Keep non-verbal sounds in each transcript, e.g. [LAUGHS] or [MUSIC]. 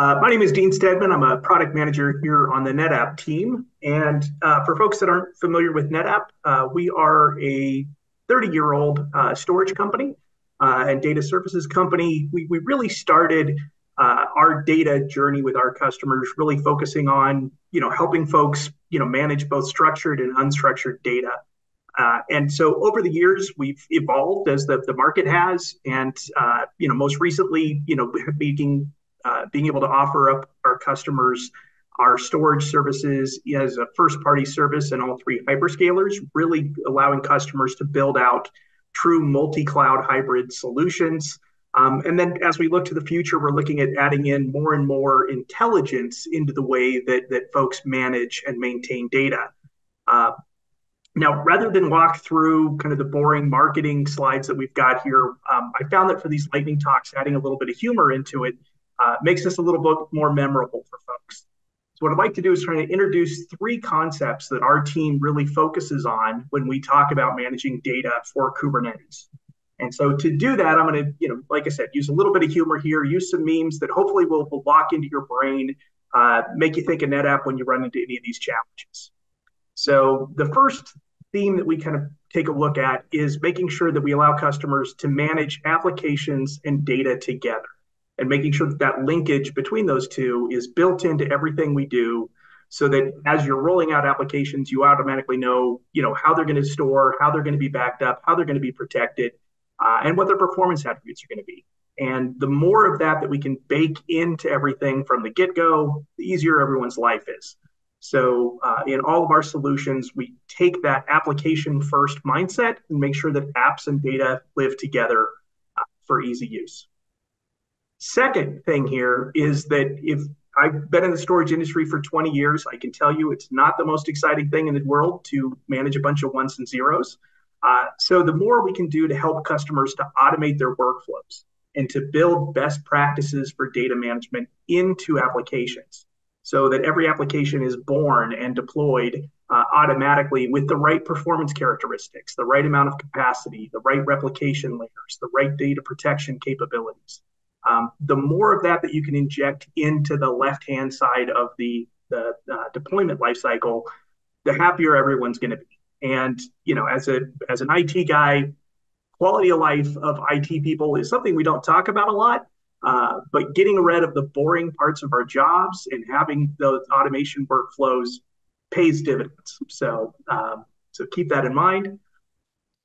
Uh, my name is Dean Stedman. I'm a product manager here on the NetApp team. And uh, for folks that aren't familiar with NetApp, uh, we are a 30 year old uh, storage company uh, and data services company. We, we really started uh, our data journey with our customers, really focusing on you know helping folks you know manage both structured and unstructured data. Uh, and so over the years, we've evolved as the, the market has, and uh, you know most recently, you know [LAUGHS] being uh, being able to offer up our customers our storage services as a first party service in all three hyperscalers, really allowing customers to build out true multi cloud hybrid solutions. Um, and then as we look to the future, we're looking at adding in more and more intelligence into the way that, that folks manage and maintain data. Uh, now, rather than walk through kind of the boring marketing slides that we've got here, um, I found that for these lightning talks, adding a little bit of humor into it uh, makes this a little bit more memorable for folks. So what I'd like to do is try to introduce three concepts that our team really focuses on when we talk about managing data for Kubernetes. And so to do that, I'm going to, you know, like I said, use a little bit of humor here, use some memes that hopefully will, will lock into your brain, uh, make you think of NetApp when you run into any of these challenges. So the first theme that we kind of take a look at is making sure that we allow customers to manage applications and data together and making sure that that linkage between those two is built into everything we do so that as you're rolling out applications you automatically know you know how they're going to store how they're going to be backed up how they're going to be protected uh, and what their performance attributes are going to be. And the more of that that we can bake into everything from the get-go the easier everyone's life is. So uh, in all of our solutions we take that application first mindset and make sure that apps and data live together uh, for easy use Second thing here is that if I've been in the storage industry for 20 years, I can tell you it's not the most exciting thing in the world to manage a bunch of ones and zeros. Uh, so the more we can do to help customers to automate their workflows and to build best practices for data management into applications so that every application is born and deployed uh, automatically with the right performance characteristics, the right amount of capacity, the right replication layers, the right data protection capabilities. Um, the more of that that you can inject into the left hand side of the, the uh, deployment lifecycle, the happier everyone's going to be. And you know, as a as an IT guy, quality of life of IT people is something we don't talk about a lot. Uh, but getting rid of the boring parts of our jobs and having those automation workflows pays dividends. So um, so keep that in mind.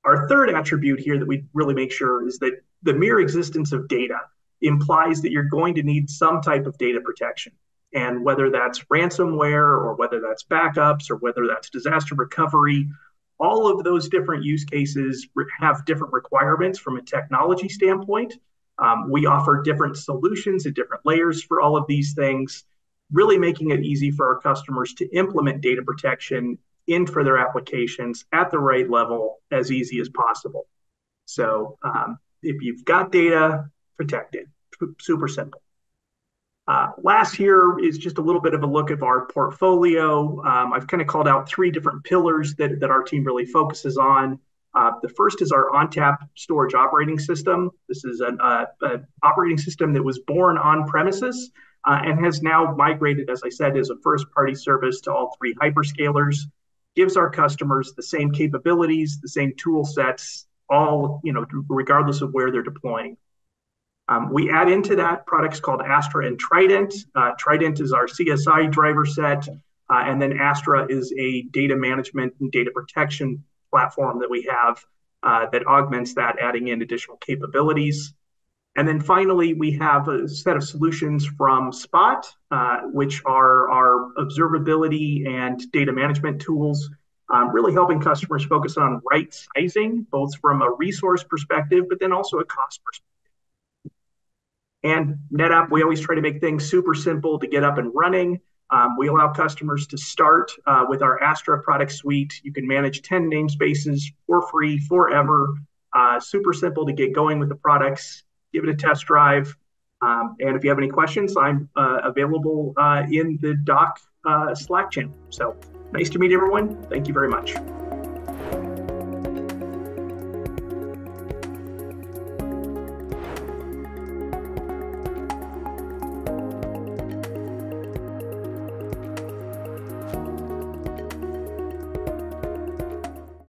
Our third attribute here that we really make sure is that the mere existence of data implies that you're going to need some type of data protection. And whether that's ransomware or whether that's backups or whether that's disaster recovery, all of those different use cases have different requirements from a technology standpoint. Um, we offer different solutions at different layers for all of these things, really making it easy for our customers to implement data protection in for their applications at the right level as easy as possible. So um, if you've got data, protected. Super simple. Uh, last here is just a little bit of a look at our portfolio. Um, I've kind of called out three different pillars that, that our team really focuses on. Uh, the first is our ONTAP storage operating system. This is an, uh, operating system that was born on premises uh, and has now migrated, as I said, as a first party service to all three hyperscalers. Gives our customers the same capabilities, the same tool sets, all, you know, regardless of where they're deploying. Um, we add into that products called Astra and Trident. Uh, Trident is our CSI driver set, uh, and then Astra is a data management and data protection platform that we have uh, that augments that, adding in additional capabilities. And then finally, we have a set of solutions from Spot, uh, which are our observability and data management tools, um, really helping customers focus on right sizing, both from a resource perspective, but then also a cost perspective. And NetApp, we always try to make things super simple to get up and running. Um, we allow customers to start uh, with our Astra product suite. You can manage 10 namespaces for free forever. Uh, super simple to get going with the products. Give it a test drive. Um, and if you have any questions, I'm uh, available uh, in the DoK uh, Slack channel. So nice to meet everyone. Thank you very much.